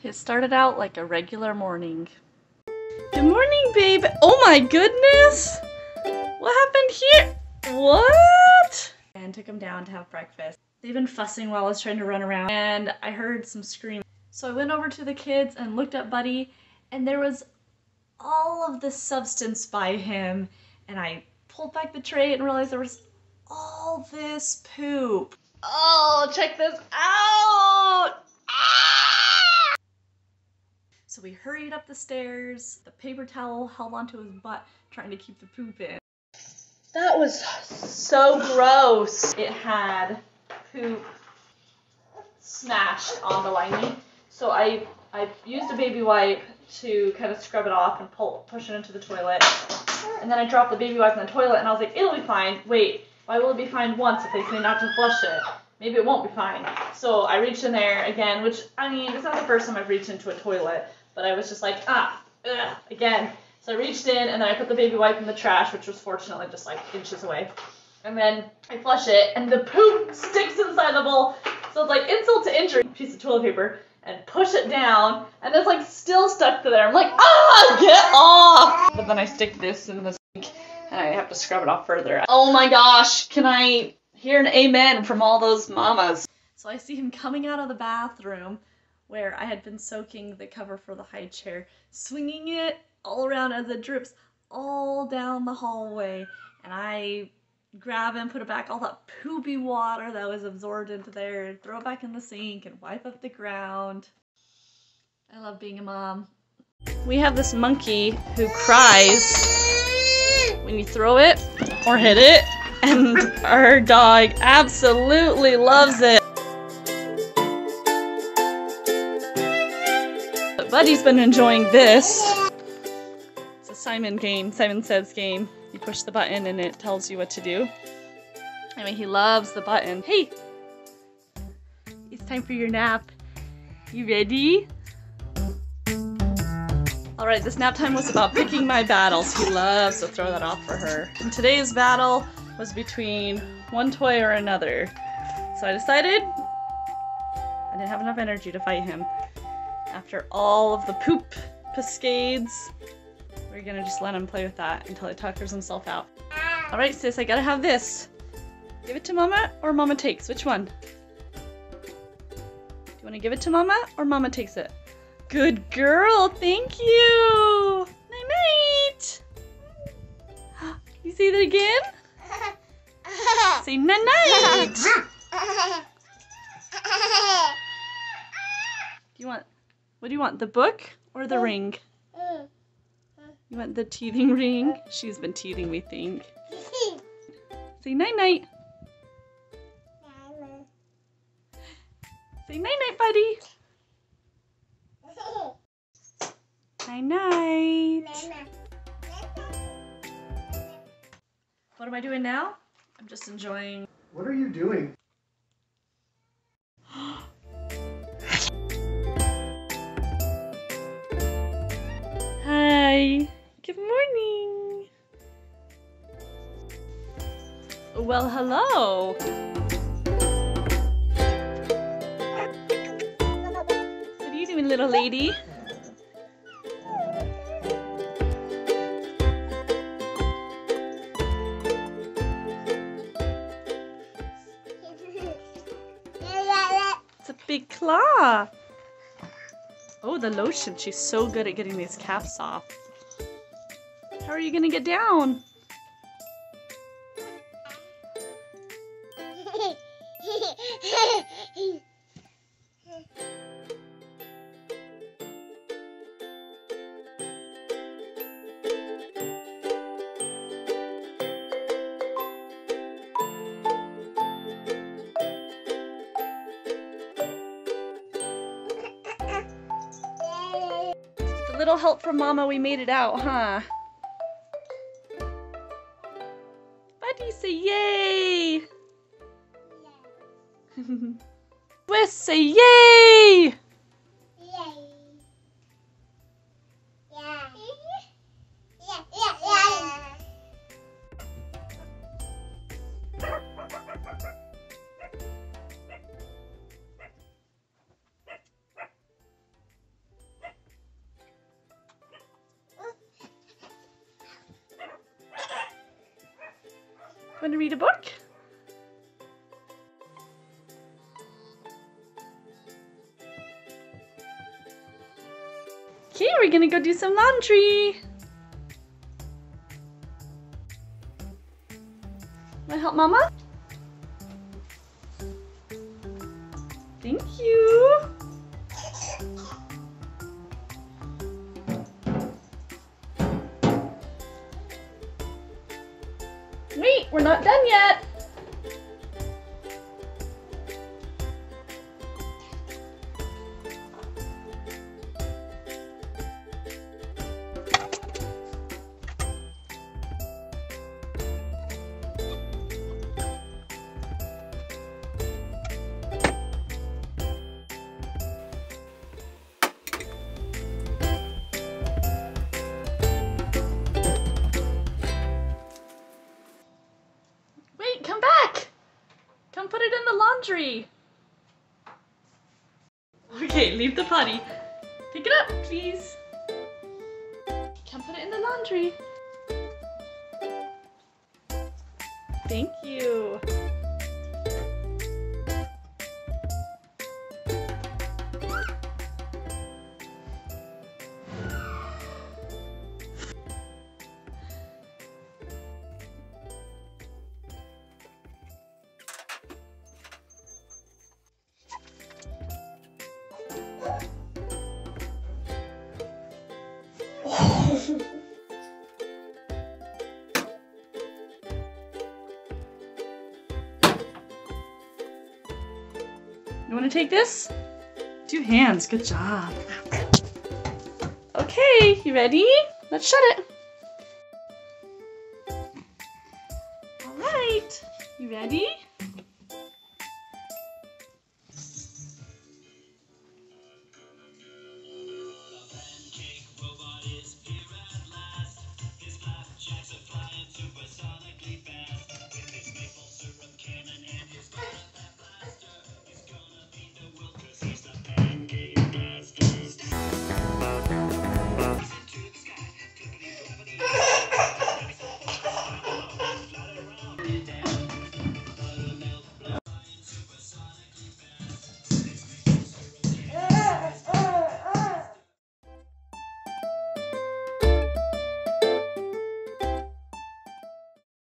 It started out like a regular morning. Good morning, babe. Oh my goodness! What happened here? What? And took him down to have breakfast. They've been fussing while I was trying to run around, and I heard some screaming. So I went over to the kids and looked at Buddy, and there was all of the substance by him, and I pulled back the tray and realized there was all this poop. Oh, check this out! So we hurried up the stairs. The paper towel held onto his butt, trying to keep the poop in. That was so gross. It had poop smashed on the lining. So I I used a baby wipe to kind of scrub it off and pull push it into the toilet. And then I dropped the baby wipe in the toilet and I was like, it'll be fine. Wait, why will it be fine once if they say not to flush it? Maybe it won't be fine. So I reached in there again, which I mean, it's not the first time I've reached into a toilet, but I was just like, ah, ugh, again. So I reached in and then I put the baby wipe in the trash, which was fortunately just like inches away. And then I flush it and the poop sticks inside the bowl. So it's like insult to injury, piece of toilet paper, and push it down, and it's like still stuck to there. I'm like, ah, get off! But then I stick this in the sink and I have to scrub it off further. Oh my gosh, can I hear an amen from all those mamas? So I see him coming out of the bathroom where I had been soaking the cover for the high chair, swinging it all around as it drips all down the hallway. And I grab and put it back, all that poopy water that was absorbed into there, and throw it back in the sink and wipe up the ground. I love being a mom. We have this monkey who cries when you throw it or hit it, and our dog absolutely loves it. Buddy's been enjoying this. It's a Simon game, Simon Says game. You push the button and it tells you what to do. Anyway, he loves the button. Hey! It's time for your nap. You ready? Alright, this nap time was about picking my battles. He loves to throw that off for her. And today's battle was between one toy or another. So I decided I didn't have enough energy to fight him. After all of the poop cascades, we're gonna just let him play with that until he tuckers himself out. Alright sis, I gotta have this. Give it to mama or mama takes? Which one? Do you wanna give it to mama or mama takes it? Good girl, thank you! Night night! You say that again? Say night night! Do you want, what do you want, the book or the uh, ring? Uh, uh. You want the teething ring? She's been teething, we think. Say night night. Say night night, buddy. Night night. What am I doing now? I'm just enjoying. What are you doing? Well, hello. What are you doing, little lady? It's a big claw. Oh, the lotion. She's so good at getting these caps off. How are you gonna get down? Little help from Mama, we made it out, huh? Buddy, say yay! Swiss, say yay! Want to read a book? Okay, we're gonna go do some laundry. Wanna help Mama? Thank you. We're not done yet. Laundry. Okay, leave the potty. Pick it up, please. Come put it in the laundry. Thank you. You want to take this? Two hands. Good job. Okay, you ready? Let's shut it. All right. You ready?